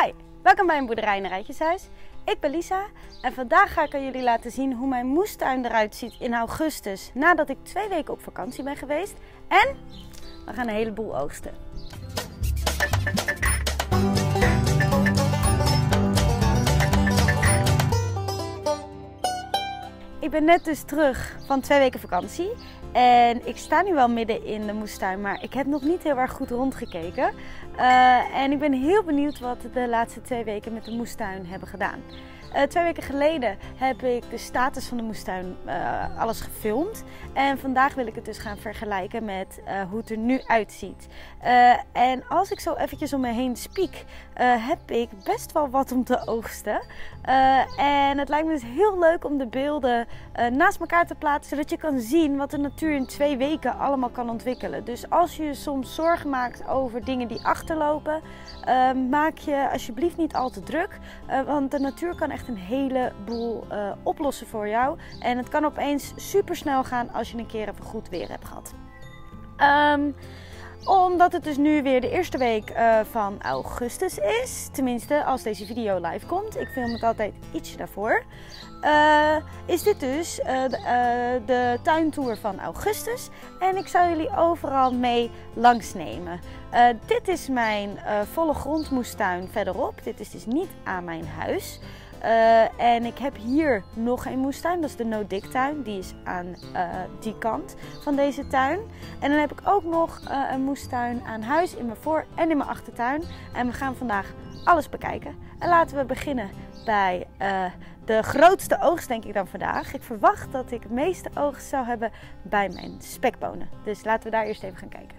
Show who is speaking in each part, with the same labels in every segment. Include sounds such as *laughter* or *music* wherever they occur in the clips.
Speaker 1: Hi, welkom bij een boerderij in rijtjeshuis. Ik ben Lisa en vandaag ga ik aan jullie laten zien hoe mijn moestuin eruit ziet in augustus nadat ik twee weken op vakantie ben geweest. En we gaan een heleboel oogsten. Ik ben net dus terug van twee weken vakantie. En ik sta nu wel midden in de moestuin, maar ik heb nog niet heel erg goed rondgekeken. Uh, en ik ben heel benieuwd wat de laatste twee weken met de moestuin hebben gedaan. Uh, twee weken geleden heb ik de status van de moestuin uh, alles gefilmd. En vandaag wil ik het dus gaan vergelijken met hoe het er nu uitziet. En als ik zo eventjes om me heen spiek, heb ik best wel wat om te oogsten. en het lijkt me dus heel leuk om de beelden naast elkaar te plaatsen, zodat je kan zien wat de natuur in twee weken allemaal kan ontwikkelen. Dus als je soms zorgen maakt over dingen die achterlopen, maak je alsjeblieft niet al te druk. want de natuur kan echt een heleboel oplossen voor jou. En het kan opeens super snel gaan als je een keer even goed weer hebt gehad. Um, omdat het dus nu weer de eerste week uh, van augustus is. Tenminste, als deze video live komt. Ik film het altijd ietsje daarvoor. Uh, is dit dus uh, de, de, tuintour van augustus. En ik zou jullie overal mee langsnemen. dit is mijn volle grondmoestuin verderop. Dit is dus niet aan mijn huis. Uh, en ik heb hier nog een moestuin, dat is de No-Dik tuin. Die is aan uh, die kant van deze tuin. En dan heb ik ook nog uh, een moestuin aan huis in mijn voor- en in mijn achtertuin. En we gaan vandaag alles bekijken. En laten we beginnen bij de grootste oogst, denk ik dan vandaag. Ik verwacht dat ik het meeste oogst zou hebben bij mijn spekbonen. Dus laten we daar eerst even gaan kijken.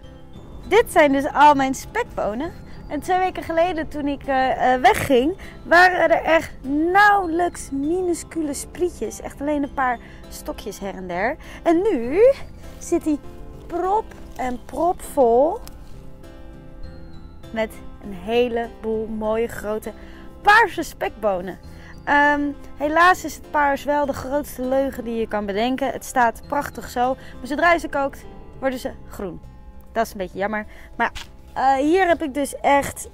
Speaker 1: Dit zijn dus al mijn spekbonen. En twee weken geleden toen ik uh, wegging, waren er echt nauwelijks minuscule sprietjes. Echt alleen een paar stokjes her en der. En nu zit hij prop en prop vol met een heleboel mooie grote paarse spekbonen. Um, helaas is het paars wel de grootste leugen die je kan bedenken. Het staat prachtig zo, maar zodra je ze kookt, worden ze groen. Dat is een beetje jammer. Maar uh, hier heb ik dus echt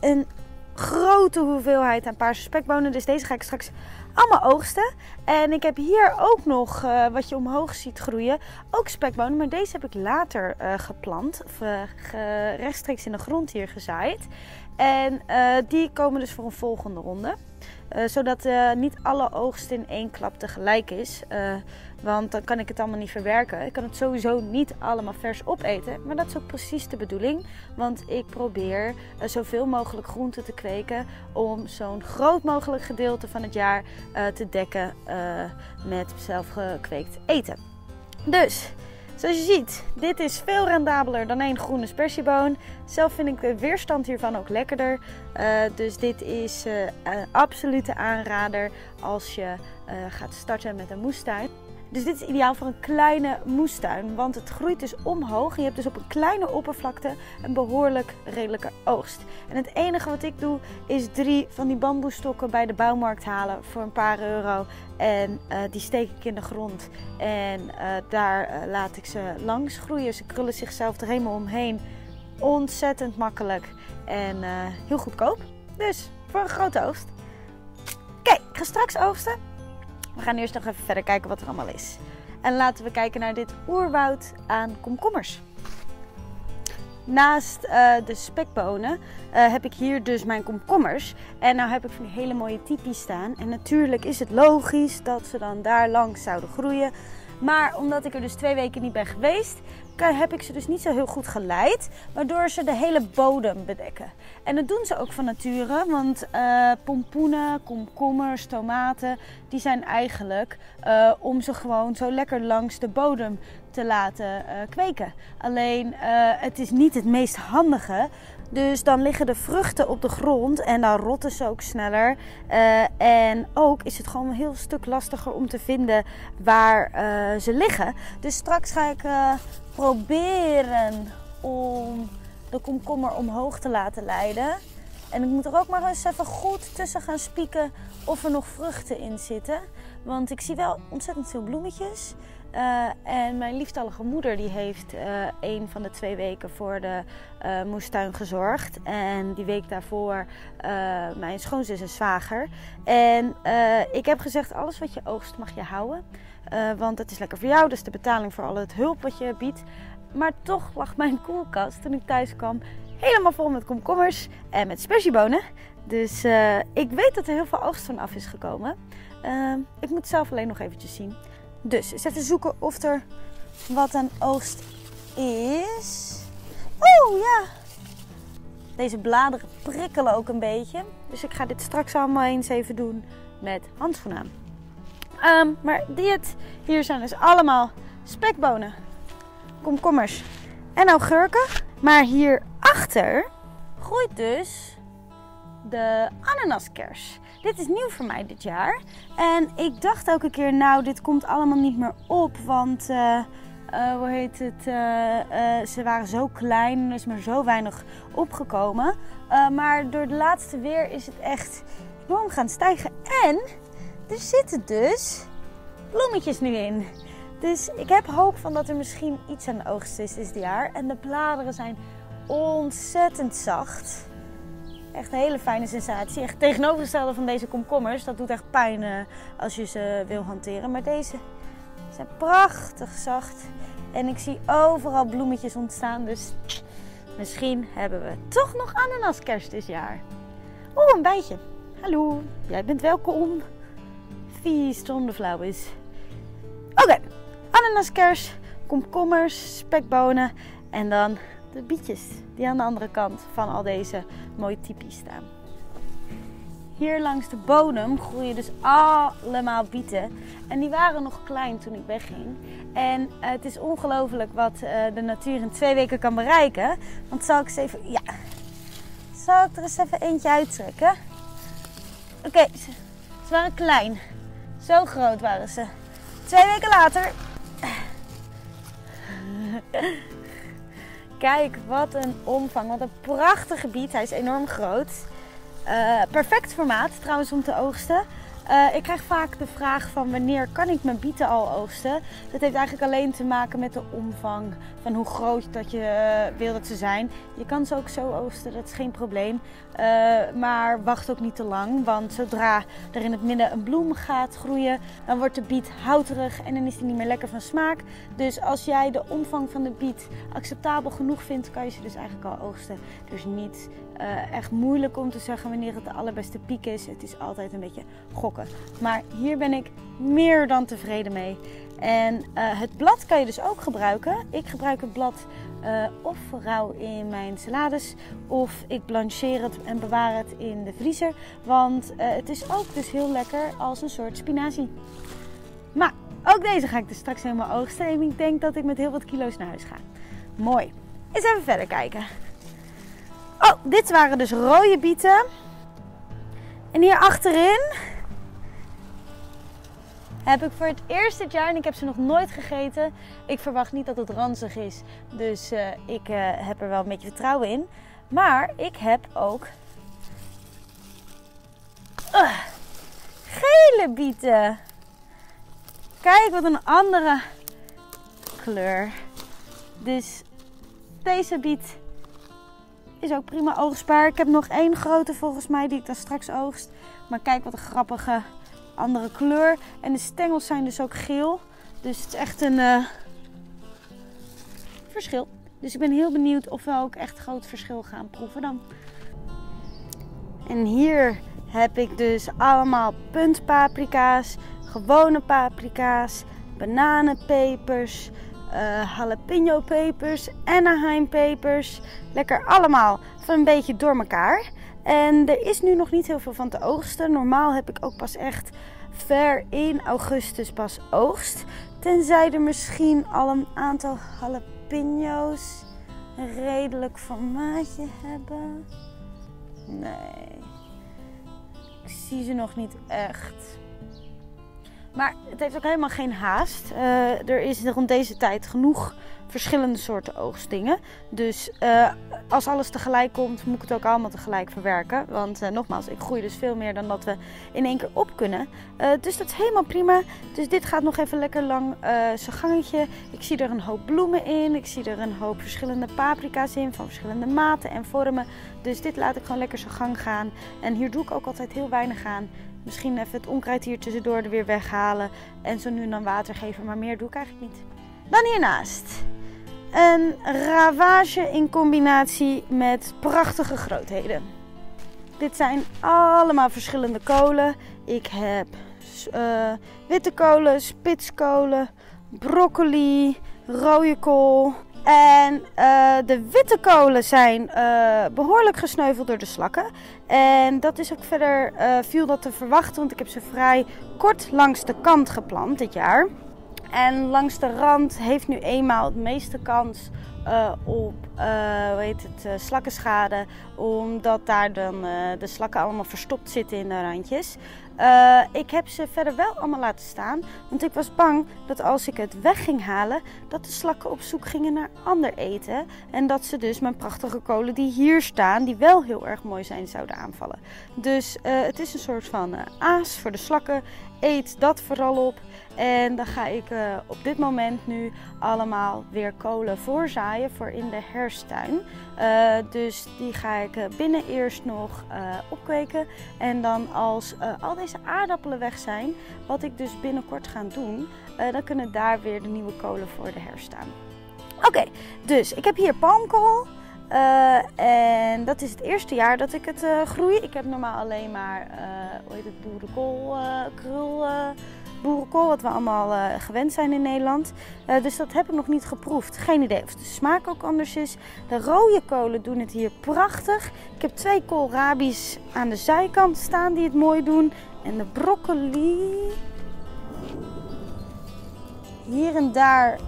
Speaker 1: een grote hoeveelheid aan paarse spekbonen. Dus deze ga ik straks allemaal oogsten. En ik heb hier ook nog, uh, wat je omhoog ziet groeien, ook spekbonen. Maar deze heb ik later uh, geplant. Of rechtstreeks in de grond hier gezaaid. En die komen dus voor een volgende ronde. zodat niet alle oogst in één klap tegelijk is. Want dan kan ik het allemaal niet verwerken. Ik kan het sowieso niet allemaal vers opeten. Maar dat is ook precies de bedoeling. Want ik probeer zoveel mogelijk groenten te kweken. Om zo'n groot mogelijk gedeelte van het jaar te dekken met zelfgekweekt eten. Dus, zoals je ziet, dit is veel rendabeler dan één groene spersieboon. Zelf vind ik de weerstand hiervan ook lekkerder. dus dit is een absolute aanrader als je gaat starten met een moestuin. Dus dit is ideaal voor een kleine moestuin, want het groeit dus omhoog. Je hebt dus op een kleine oppervlakte een behoorlijk redelijke oogst. En het enige wat ik doe is drie van die bamboestokken bij de bouwmarkt halen voor een paar euro. En uh, die steek ik in de grond en uh, daar uh, laat ik ze langs groeien. Ze krullen zichzelf er helemaal omheen. Ontzettend makkelijk en heel goedkoop. Dus voor een grote oogst. Oké, ik ga straks oogsten. We gaan eerst nog even verder kijken wat er allemaal is. En laten we kijken naar dit oerwoud aan komkommers. Naast uh, de spekbonen uh, heb ik hier dus mijn komkommers. En nou heb ik van die hele mooie typies staan. En natuurlijk is het logisch dat ze dan daar langs zouden groeien. Maar omdat ik er dus twee weken niet ben geweest, heb ik ze dus niet zo heel goed geleid. Waardoor ze de hele bodem bedekken. En dat doen ze ook van nature. Want uh, pompoenen, komkommers, tomaten, die zijn eigenlijk uh, om ze gewoon zo lekker langs de bodem te laten uh, kweken. Alleen het is niet het meest handige. Dus dan liggen de vruchten op de grond en dan rotten ze ook sneller. En ook is het gewoon een heel stuk lastiger om te vinden waar ze liggen. Dus straks ga ik proberen om de komkommer omhoog te laten leiden. En ik moet er ook maar eens even goed tussen gaan spieken of er nog vruchten in zitten. Want ik zie wel ontzettend veel bloemetjes. Uh, en mijn liefstallige moeder die heeft uh, een van de twee weken voor de uh, moestuin gezorgd. En die week daarvoor mijn schoonzus en zwager. En ik heb gezegd, alles wat je oogst mag je houden. want het is lekker voor jou, dus de betaling voor al het hulp wat je biedt. Maar toch lag mijn koelkast toen ik thuis kwam helemaal vol met komkommers en met spersiebonen. Dus ik weet dat er heel veel oogst van af is gekomen. ik moet zelf alleen nog eventjes zien. Dus eens even zoeken of er wat aan oogst is. Oh ja! Deze bladeren prikkelen ook een beetje. Dus ik ga dit straks allemaal eens even doen met handschoenen aan. Um, maar dit hier zijn dus allemaal spekbonen, komkommers en augurken. Maar hierachter groeit dus de ananaskers. Dit is nieuw voor mij dit jaar. En ik dacht elke keer, nou, dit komt allemaal niet meer op. Want, uh, uh, hoe heet het? Uh, ze waren zo klein er is maar zo weinig opgekomen. maar door de laatste weer is het echt enorm gaan stijgen. En er zitten dus bloemetjes nu in. Dus ik heb hoop van dat er misschien iets aan de oogst is dit jaar. En de bladeren zijn ontzettend zacht. Echt een hele fijne sensatie. Echt tegenovergestelde van deze komkommers. Dat doet echt pijn uh, als je ze wil hanteren. Maar deze zijn prachtig zacht. En ik zie overal bloemetjes ontstaan. Dus misschien hebben we toch nog ananaskerst dit jaar. Oeh, een bijtje. Hallo, jij bent welkom. Vies flauw is. Oké, ananaskers, komkommers, spekbonen en dan de bietjes die aan de andere kant van al deze mooie typies staan. Hier langs de bodem groeien dus allemaal bieten. En die waren nog klein toen ik wegging. En eh, het is ongelooflijk wat uh, de natuur in twee weken kan bereiken. Want zal ik eens even... Ja. Zal ik er eens even eentje uittrekken? Oké, ze, ze waren klein. Zo groot waren ze. Twee weken later... Kijk, wat een omvang. Wat een prachtig gebied. Hij is enorm groot. Uh, perfect formaat trouwens om te oogsten. Uh, ik krijg vaak de vraag van wanneer kan ik mijn bieten al oogsten. Dat heeft eigenlijk alleen te maken met de omvang van hoe groot dat je uh, wil dat ze zijn. Je kan ze ook zo oogsten, dat is geen probleem. Uh, maar wacht ook niet te lang, want zodra er in het midden een bloem gaat groeien, dan wordt de biet houterig en dan is die niet meer lekker van smaak. Dus als jij de omvang van de biet acceptabel genoeg vindt, kan je ze dus eigenlijk al oogsten. Dus niet echt moeilijk om te zeggen wanneer het de allerbeste piek is. Het is altijd een beetje gokken. Maar hier ben ik meer dan tevreden mee. En uh, het blad kan je dus ook gebruiken. Ik gebruik het blad uh, of rauw in mijn salades of ik blancheer het en bewaar het in de vriezer. Want uh, het is ook dus heel lekker als een soort spinazie. Maar ook deze ga ik dus straks helemaal oogsten. En ik denk dat ik met heel wat kilo's naar huis ga. Mooi. Eens even verder kijken. Oh, dit waren dus rode bieten. En hier achterin heb ik voor het eerst dit jaar en ik heb ze nog nooit gegeten. Ik verwacht niet dat het ranzig is, dus uh, ik uh, heb er wel een beetje vertrouwen in. Maar ik heb ook uh, gele bieten. Kijk wat een andere kleur. Dus deze biet is ook prima oogstbaar. Ik heb nog één grote volgens mij die ik dan straks oogst. Maar kijk wat een grappige andere kleur. En de stengels zijn dus ook geel. Dus het is echt een uh, verschil. Dus ik ben heel benieuwd of we ook echt groot verschil gaan proeven dan. En hier heb ik dus allemaal puntpaprika's, gewone paprika's, bananenpepers, uh, jalapeno pepers, Anaheim pepers. Lekker allemaal van een beetje door elkaar. En er is nu nog niet heel veel van te oogsten. Normaal heb ik ook pas echt ver in augustus pas oogst. Tenzij er misschien al een aantal jalapeno's een redelijk formaatje hebben. Nee, ik zie ze nog niet echt. Maar het heeft ook helemaal geen haast. Uh, er is rond deze tijd genoeg verschillende soorten oogstdingen. Dus uh, als alles tegelijk komt, moet ik het ook allemaal tegelijk verwerken. Want uh, nogmaals, ik groei dus veel meer dan dat we in één keer op kunnen. Dus dat is helemaal prima. Dus dit gaat nog even lekker lang zijn gangetje. Ik zie er een hoop bloemen in. Ik zie er een hoop verschillende paprika's in van verschillende maten en vormen. Dus dit laat ik gewoon lekker zijn gang gaan. En hier doe ik ook altijd heel weinig aan. Misschien even het onkruid hier tussendoor er weer weghalen. En zo nu en dan water geven, maar meer doe ik eigenlijk niet. Dan hiernaast een ravage in combinatie met prachtige grootheden. Dit zijn allemaal verschillende kolen. Ik heb uh, witte kolen, spitskolen, broccoli, rode kool. En uh, de witte kolen zijn uh, behoorlijk gesneuveld door de slakken. En dat is ook verder, viel dat te verwachten, want ik heb ze vrij kort langs de kant geplant dit jaar. En langs de rand heeft nu eenmaal het meeste kans uh, op uh, hoe heet het, uh, slakkenschade, omdat daar dan de slakken allemaal verstopt zitten in de randjes. Ik heb ze verder wel allemaal laten staan, want ik was bang dat als ik het weg ging halen, dat de slakken op zoek gingen naar ander eten. En dat ze dus mijn prachtige kolen die hier staan, die wel heel erg mooi zijn, zouden aanvallen. Dus het is een soort van aas voor de slakken. Eet dat vooral op. En dan ga ik uh, op dit moment nu allemaal weer kolen voorzaaien voor in de herfsttuin. Uh, dus die ga ik uh, binnen eerst nog opkweken. En dan als al deze aardappelen weg zijn, wat ik dus binnenkort ga doen, dan kunnen daar weer de nieuwe kolen voor de herfst staan. Oké, dus ik heb hier palmkool. En dat is het eerste jaar dat ik het groei. Ik heb normaal alleen maar, hoe heet het, boerenkool, krul boerenkool, wat we allemaal uh, gewend zijn in Nederland. Uh, dus dat heb ik nog niet geproefd. Geen idee of de smaak ook anders is. De rode kolen doen het hier prachtig. Ik heb twee koolrabi's aan de zijkant staan die het mooi doen. En de broccoli. Hier en daar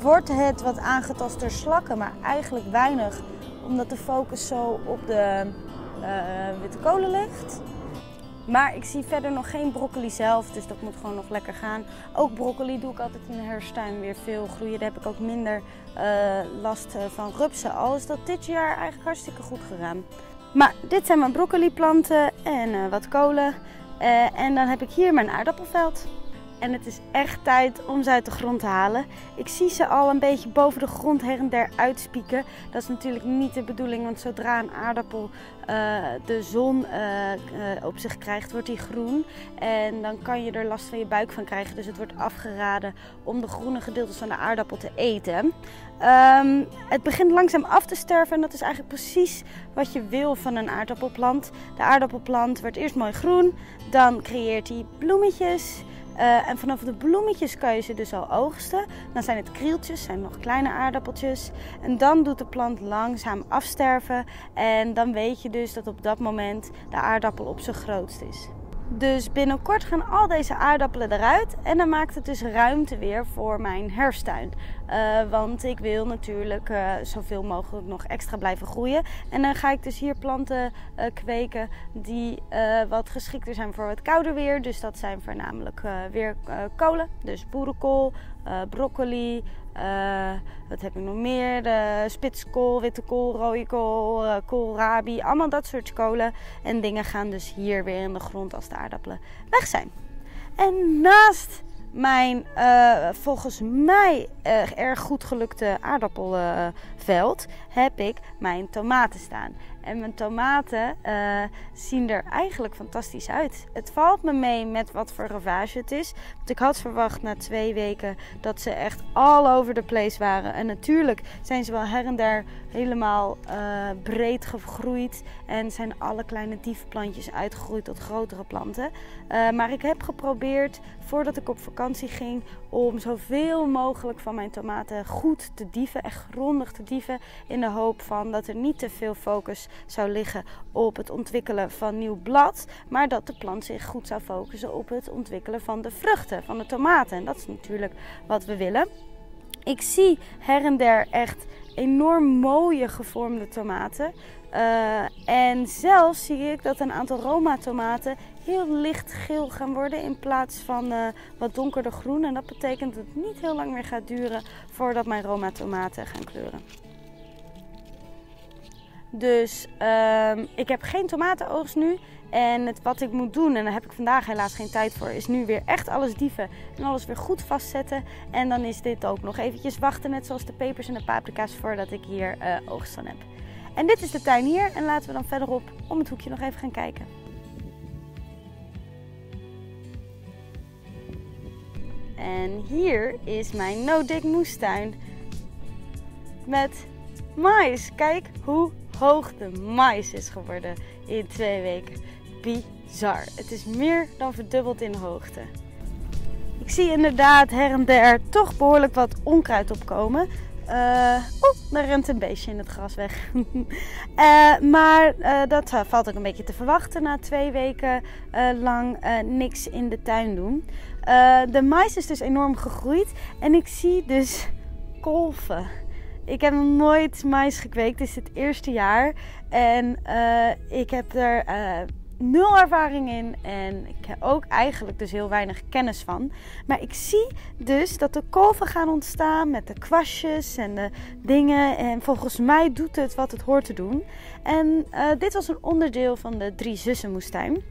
Speaker 1: wordt het wat aangetast door slakken, maar eigenlijk weinig. Omdat de focus zo op de uh, witte kolen ligt. Maar ik zie verder nog geen broccoli zelf, dus dat moet gewoon nog lekker gaan. Ook broccoli doe ik altijd in de herfsttuin weer veel groeien. Daar heb ik ook minder uh, last eh, van rupsen. Al is dat dit jaar eigenlijk hartstikke goed gegaan. Maar dit zijn mijn broccoliplanten en wat kolen. En dan heb ik hier mijn aardappelveld. En het is echt tijd om ze uit de grond te halen. Ik zie ze al een beetje boven de grond her en der uitspieken. Dat is natuurlijk niet de bedoeling, want zodra een aardappel uh, de zon uh, uh, op zich krijgt, wordt hij groen. En dan kan je er last van je buik van krijgen. Dus het wordt afgeraden om de groene gedeeltes van de aardappel te eten. Um, het begint langzaam af te sterven en dat is eigenlijk precies wat je wil van een aardappelplant. De aardappelplant wordt eerst mooi groen, dan creëert hij bloemetjes. Uh, en vanaf de bloemetjes kan je ze dus al oogsten. Dan zijn het krieltjes, zijn nog kleine aardappeltjes. En dan doet de plant langzaam afsterven. En dan weet je dus dat op dat moment de aardappel op zijn grootst is. Dus binnenkort gaan al deze aardappelen eruit en dan maakt het dus ruimte weer voor mijn herfsttuin. Uh, want ik wil natuurlijk uh, zoveel mogelijk nog extra blijven groeien. En dan ga ik dus hier planten uh, kweken die wat geschikter zijn voor het kouder weer. Dus dat zijn voornamelijk weer kolen. Dus boerenkool, broccoli, wat heb ik nog meer? Spitskool, witte kool, rode kool, koolrabi. Allemaal dat soort kolen. En dingen gaan dus hier weer in de grond als de aardappelen weg zijn. En naast mijn uh, volgens mij erg goed gelukte aardappelveld heb ik mijn tomaten staan. En mijn tomaten uh, zien er eigenlijk fantastisch uit. Het valt me mee met wat voor ravage het is. Want ik had verwacht na twee weken dat ze echt all over the place waren. En natuurlijk zijn ze wel her en der helemaal uh, breed gegroeid. En zijn alle kleine diefplantjes uitgegroeid tot grotere planten. Uh, maar ik heb geprobeerd voordat ik op vakantie ging om zoveel mogelijk van mijn tomaten goed te dieven. Echt grondig te dieven. In de hoop van dat er niet te veel focus zou liggen op het ontwikkelen van nieuw blad, maar dat de plant zich goed zou focussen op het ontwikkelen van de vruchten, van de tomaten. En dat is natuurlijk wat we willen. Ik zie her en der echt enorm mooie gevormde tomaten. Uh, en zelfs zie ik dat een aantal Roma tomaten heel licht geel gaan worden in plaats van uh, wat donkerder groen. En dat betekent dat het niet heel lang meer gaat duren voordat mijn Roma tomaten gaan kleuren. Dus ehm, ik heb geen tomatenoogst nu. En het, wat ik moet doen, en daar heb ik vandaag helaas geen tijd voor, is nu weer echt alles dieven en alles weer goed vastzetten. En dan is dit ook nog eventjes wachten, net zoals de pepers en de paprika's, voordat ik hier uh, oogst van heb. En dit is de tuin hier en laten we dan verderop om het hoekje nog even gaan kijken. En hier is mijn no-dig moestuin met mais. Kijk hoe hoog de mais is geworden in twee weken. Bizar. Het is meer dan verdubbeld in hoogte. Ik zie inderdaad her en der toch behoorlijk wat onkruid opkomen. Uh, Oeh, daar rent een beestje in het gras weg. uh, *laughs* maar uh, dat valt ook een beetje te verwachten na twee weken lang niks in de tuin doen. de mais is dus enorm gegroeid en ik zie dus kolven. Ik heb nog nooit mais gekweekt. Dit is het eerste jaar. En ik heb er nul ervaring in en ik heb ook eigenlijk dus heel weinig kennis van. Maar ik zie dus dat de kolven gaan ontstaan met de kwastjes en de dingen. En volgens mij doet het wat het hoort te doen. En uh, dit was een onderdeel van de Drie Zussen moestuin.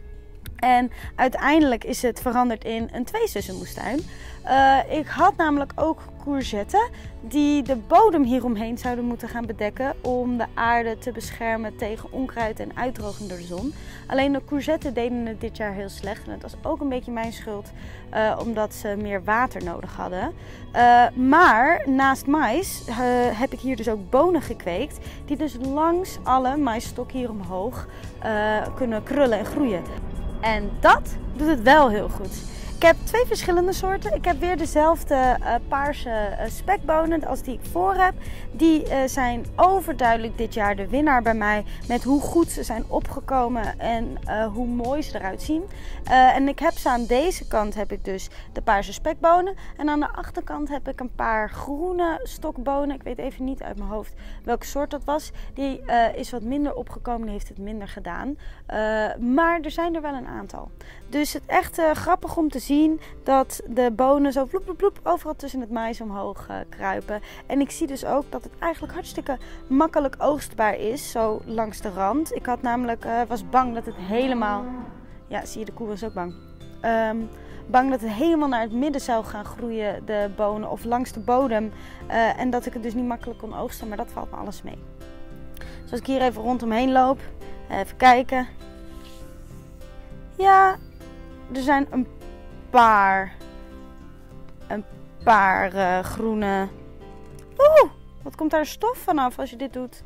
Speaker 1: En uiteindelijk is het veranderd in een twee zussen moestuin. Uh, ik had namelijk ook courgetten die de bodem hieromheen zouden moeten gaan bedekken om de aarde te beschermen tegen onkruid en uitdroging door de zon. Alleen de courgetten deden het dit jaar heel slecht en het was ook een beetje mijn schuld uh, omdat ze meer water nodig hadden. Uh, maar naast mais heb ik hier dus ook bonen gekweekt die dus langs alle maisstokken hier omhoog kunnen krullen en groeien. En dat doet het wel heel goed. Ik heb twee verschillende soorten. Ik heb weer dezelfde uh, paarse uh, spekbonen als die ik voor heb. Die uh, zijn overduidelijk dit jaar de winnaar bij mij. Met hoe goed ze zijn opgekomen en hoe mooi ze eruit zien. en ik heb ze aan deze kant heb ik dus de paarse spekbonen. En aan de achterkant heb ik een paar groene stokbonen. Ik weet even niet uit mijn hoofd welke soort dat was. Die is wat minder opgekomen. Heeft het minder gedaan. maar er zijn er wel een aantal. Dus het echt grappig om te zien dat de bonen zo vloep, vloep, vloep overal tussen het mais omhoog uh, kruipen. En ik zie dus ook dat het eigenlijk hartstikke makkelijk oogstbaar is, zo langs de rand. Ik had namelijk, uh, was bang dat het helemaal... Ja, zie je, de koe was ook bang. Um, bang dat het helemaal naar het midden zou gaan groeien, de bonen, of langs de bodem. En dat ik het dus niet makkelijk kon oogsten, maar dat valt me alles mee. Dus als ik hier even rondomheen loop, even kijken. Ja, er zijn een paar. Een paar uh, groene. Oeh, wat komt daar stof vanaf als je dit doet?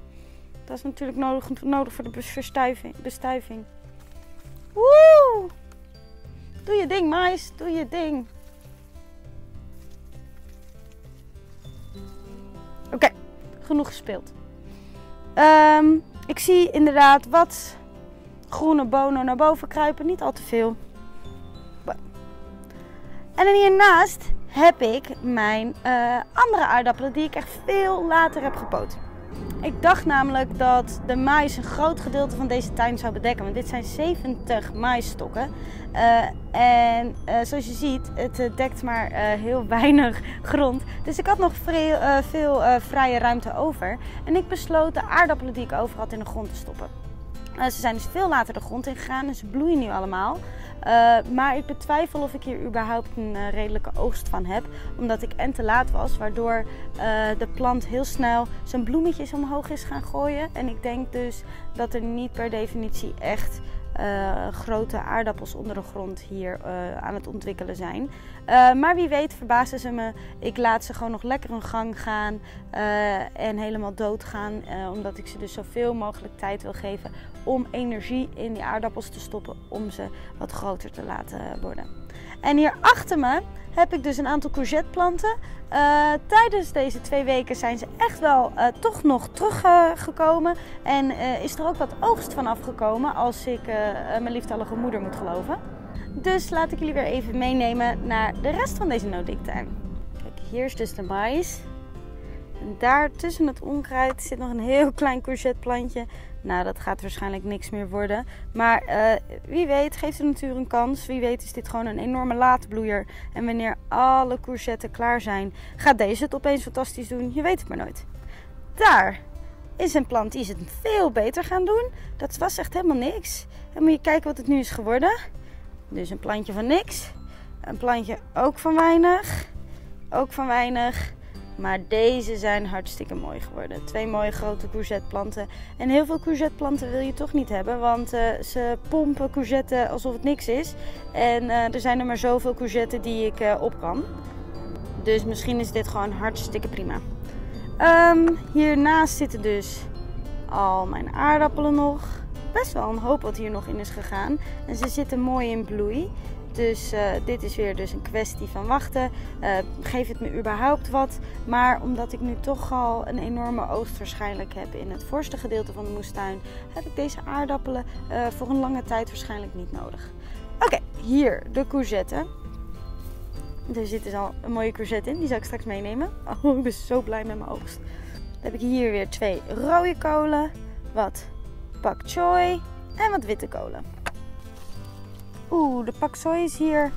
Speaker 1: Dat is natuurlijk nodig, nodig voor de bestuiving. Woe! Doe je ding, mais. Doe je ding. Oké, genoeg gespeeld. Um, ik zie inderdaad wat groene bonen naar boven kruipen. Niet al te veel. En dan hiernaast heb ik mijn uh, andere aardappelen die ik echt veel later heb gepoot. Ik dacht namelijk dat de mais een groot gedeelte van deze tuin zou bedekken. Want dit zijn 70 maisstokken. Uh, en uh, zoals je ziet, het dekt maar heel *laughs* weinig grond. Dus ik had nog veel, vrije ruimte over. En ik besloot de aardappelen die ik over had in de grond te stoppen. ze zijn dus veel later de grond in gegaan en ze bloeien nu allemaal. Uh, maar ik betwijfel of ik hier überhaupt een uh, redelijke oogst van heb. Omdat ik en te laat was, waardoor uh, de plant heel snel zijn bloemetjes omhoog is gaan gooien. En ik denk dus dat er niet per definitie echt uh, grote aardappels onder de grond hier uh, aan het ontwikkelen zijn. Uh, maar wie weet verbazen ze me. Ik laat ze gewoon nog lekker een gang gaan en helemaal doodgaan. omdat ik ze dus zoveel mogelijk tijd wil geven om energie in die aardappels te stoppen. Om ze wat groter te laten worden. En hier achter me heb ik dus een aantal courgetteplanten. Uh, tijdens deze twee weken zijn ze echt wel uh, toch nog teruggekomen. En is er ook wat oogst van afgekomen als ik mijn lieftallige moeder moet geloven. Dus laat ik jullie weer even meenemen naar de rest van deze noodiktuin. Kijk, hier is dus de mais. En daar tussen het onkruid zit nog een heel *laughs* klein courgetteplantje. Nou, dat gaat waarschijnlijk niks meer worden. Maar uh, wie weet, geeft de natuur een kans. Wie weet is dit gewoon een enorme laadbloeier. En wanneer alle courgetten klaar zijn, gaat deze het opeens fantastisch doen. Je weet het maar nooit. Daar is een plant die is het veel beter gaan doen. Dat was echt helemaal niks. En moet je kijken wat het nu is geworden. Dus een plantje van niks. Een plantje ook van weinig. Ook van weinig. Maar deze zijn hartstikke mooi geworden. Twee mooie grote courgetteplanten. En heel veel courgetteplanten wil je toch niet hebben. Want uh, ze pompen courgetten alsof het niks is. En uh, er zijn er maar zoveel courgetten die ik uh, op kan. Dus misschien is dit gewoon hartstikke prima. Um, hiernaast zitten dus al mijn aardappelen nog. Best wel een hoop wat hier nog in is gegaan. En ze zitten mooi in bloei. Dus uh, dit is weer dus een kwestie van wachten. Uh, geeft het me überhaupt wat? Maar omdat ik nu toch al een enorme oogst waarschijnlijk heb in het voorste gedeelte van de moestuin, heb ik deze aardappelen uh, voor een lange tijd waarschijnlijk niet nodig. Oké, hier de courgette. Er zit dus al een mooie courgette in, die zal ik straks meenemen. Oh, ik ben zo blij met mijn oogst. Dan heb ik hier weer twee rode kolen, wat pak choy en wat witte kolen. Oeh, de pak choy is hier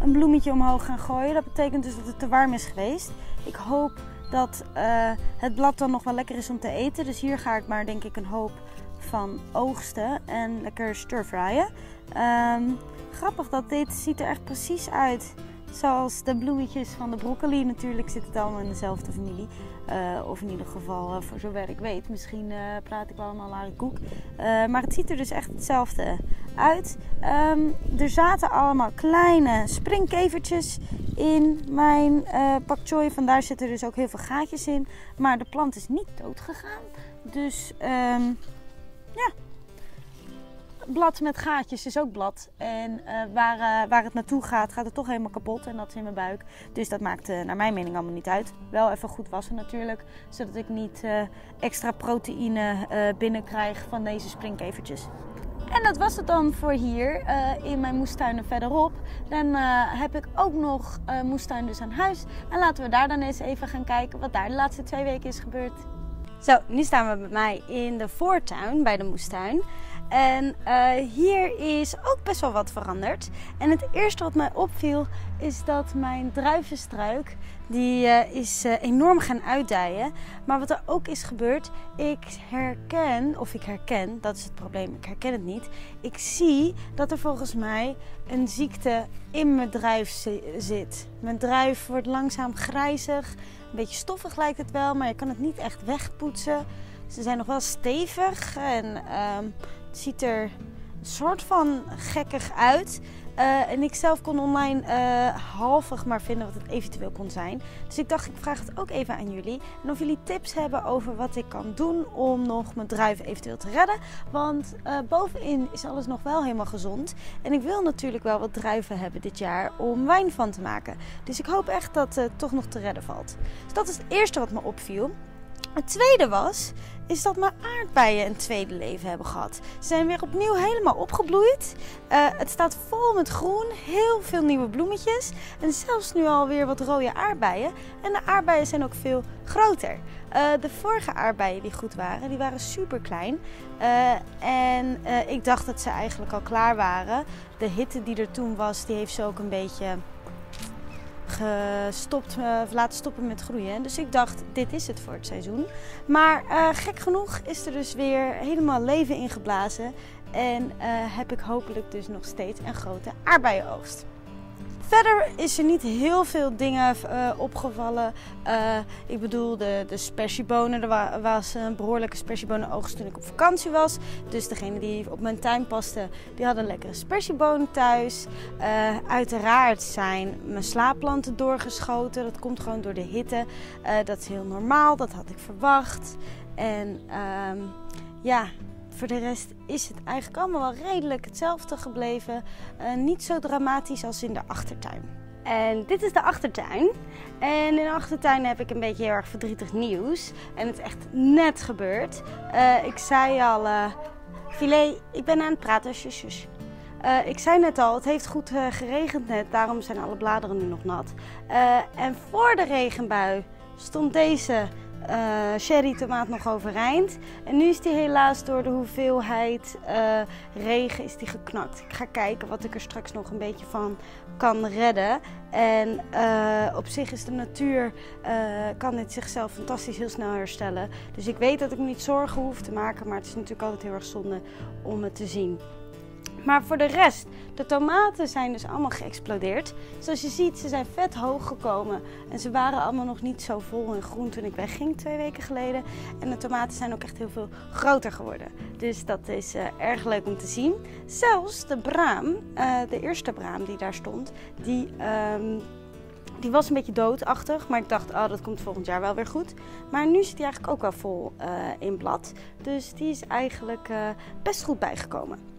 Speaker 1: een bloemetje omhoog gaan gooien. Dat betekent dus dat het te warm is geweest. Ik hoop dat uh, het blad dan nog wel lekker is om te eten. Dus hier ga ik maar denk ik een hoop van oogsten en lekker stir-fryen. Um, grappig dat dit ziet er echt precies uit Zoals de bloemetjes van de broccoli. Natuurlijk zit het allemaal in dezelfde familie. Uh, of in ieder geval, uh, voor zover ik weet. Misschien uh, praat ik wel allemaal aan koek. maar het ziet er dus echt hetzelfde uit. Um, er zaten allemaal kleine springkevertjes in mijn pak choy. Vandaar zitten dus ook heel veel gaatjes in. Maar de plant is niet dood gegaan. Dus um, ja, blad met gaatjes is ook blad. En uh, waar, uh, waar het naartoe gaat, gaat het toch helemaal kapot. En dat is in mijn buik. Dus dat maakt uh, naar mijn mening allemaal niet uit. Wel even goed wassen natuurlijk. Zodat ik niet extra proteïne binnenkrijg van deze springkevertjes. En dat was het dan voor hier in mijn moestuinen verderop. Dan heb ik ook nog moestuin dus aan huis. En laten we daar dan eens even gaan kijken wat daar de laatste twee weken is gebeurd. Zo, nu staan we bij mij in de voortuin bij de moestuin. En uh, hier is ook best wel wat veranderd. En het eerste wat mij opviel is dat mijn druivenstruik, die uh, is uh, enorm gaan uitdijen. Maar wat er ook is gebeurd, ik herken, of ik herken, dat is het probleem, ik herken het niet. Ik zie dat er volgens mij een ziekte in mijn druif zit. Mijn druif wordt langzaam grijzig, een beetje stoffig lijkt het wel, maar je kan het niet echt wegpoetsen. Ze zijn nog wel stevig en uh, het ziet er een soort van gekkig uit. Uh, en ik zelf kon online uh, halvig maar vinden wat het eventueel kon zijn. Dus ik dacht, ik vraag het ook even aan jullie. En of jullie tips hebben over wat ik kan doen om nog mijn druiven eventueel te redden. Want uh, bovenin is alles nog wel helemaal gezond. En ik wil natuurlijk wel wat druiven hebben dit jaar om wijn van te maken. Dus ik hoop echt dat het toch nog te redden valt. Dus dat is het eerste wat me opviel. Het tweede was, is dat mijn aardbeien een tweede leven hebben gehad. Ze zijn weer opnieuw helemaal opgebloeid. Uh, het staat vol met groen, heel veel nieuwe bloemetjes en zelfs nu alweer wat rode aardbeien. En de aardbeien zijn ook veel groter. Uh, de vorige aardbeien die goed waren, die waren super klein. Uh, en ik dacht dat ze eigenlijk al klaar waren. De hitte die er toen was, die heeft ze ook een beetje gestopt, uh, laten stoppen met groeien. Dus ik dacht, dit is het voor het seizoen. Maar uh, gek genoeg is er dus weer helemaal leven ingeblazen. En uh, heb ik hopelijk dus nog steeds een grote aardbeienoogst. Verder is er niet heel veel dingen uh, opgevallen. Uh, ik bedoel, de, de spersiebonen. Er was een behoorlijke spersiebonenoogst toen ik op vakantie was. Dus degene die op mijn tuin paste, die hadden lekkere spersiebonen thuis. Uh, uiteraard zijn mijn slaapplanten doorgeschoten. Dat komt gewoon door de hitte. dat is heel normaal, dat had ik verwacht. En ehm, ja, voor de rest is het eigenlijk allemaal wel redelijk hetzelfde gebleven. Uh, niet zo dramatisch als in de achtertuin. En dit is de achtertuin. En in de achtertuin heb ik een beetje heel erg verdrietig nieuws. En het is echt net gebeurd. Uh, ik zei al, uh, filet, ik ben aan het praten, shus, Uh, ik zei net al, het heeft goed geregend net, daarom zijn alle bladeren nu nog nat. En voor de regenbui stond deze uh, cherry tomaat nog overeind. En nu is die helaas door de hoeveelheid uh, regen is die geknakt. Ik ga kijken wat ik er straks nog een beetje van kan redden. En uh, op zich is de natuur, kan dit zichzelf fantastisch heel snel herstellen. Dus ik weet dat ik me niet zorgen hoef te maken, maar het is natuurlijk altijd heel erg zonde om het te zien. Maar voor de rest, de tomaten zijn dus allemaal geëxplodeerd. Zoals je ziet, ze zijn vet hoog gekomen. En ze waren allemaal nog niet zo vol en groen toen ik wegging twee weken geleden. En de tomaten zijn ook echt heel veel groter geworden. Dus dat is uh, erg leuk om te zien. Zelfs de braam, uh, de eerste braam die daar stond, die... Um, die was een beetje doodachtig, maar ik dacht, oh, dat komt volgend jaar wel weer goed. Maar nu zit hij eigenlijk ook wel vol uh, in blad. Dus die is eigenlijk best goed bijgekomen.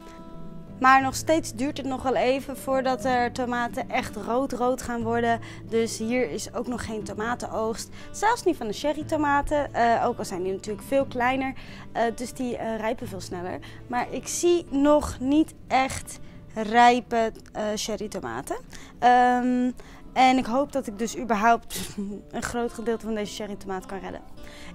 Speaker 1: Maar nog steeds duurt het nog wel even voordat er tomaten echt rood-rood gaan worden. Dus hier is ook nog geen tomatenoogst. Zelfs niet van de cherry tomaten. Uh, ook al zijn die natuurlijk veel kleiner. Uh, dus die uh, rijpen veel sneller. Maar ik zie nog niet echt rijpe cherry tomaten. Um, en ik hoop dat ik dus überhaupt *laughs* een groot gedeelte van deze cherry tomaat kan redden.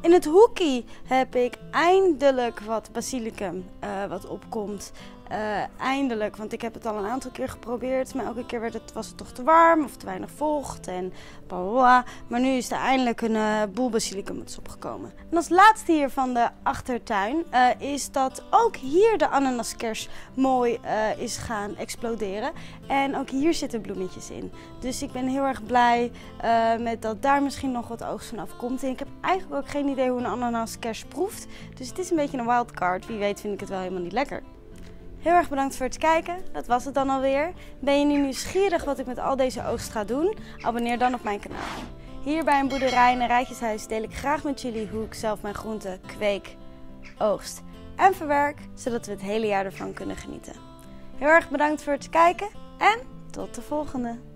Speaker 1: In het hoekie heb ik eindelijk wat basilicum wat opkomt. Uh, eindelijk, want ik heb het al een aantal keer geprobeerd. Maar elke keer werd het, was het toch te warm of te weinig vocht en bla Maar nu is er eindelijk een uh, boel basilicum opgekomen. En als laatste hier van de achtertuin uh, is dat ook hier de ananaskers mooi is gaan exploderen. En ook hier zitten bloemetjes in. Dus ik ben heel erg blij met dat daar misschien nog wat oogst vanaf komt. En ik heb eigenlijk ook geen idee hoe een ananaskers proeft. Dus het is een beetje een wildcard. Wie weet vind ik het wel helemaal niet lekker. Heel erg bedankt voor het kijken. Dat was het dan alweer. Ben je nu nieuwsgierig wat ik met al deze oogst ga doen? Abonneer dan op mijn kanaal. Hier bij een boerderij en een rijtjeshuis deel ik graag met jullie hoe ik zelf mijn groenten kweek, oogst en verwerk, zodat we het hele jaar ervan kunnen genieten. Heel erg bedankt voor het kijken en tot de volgende!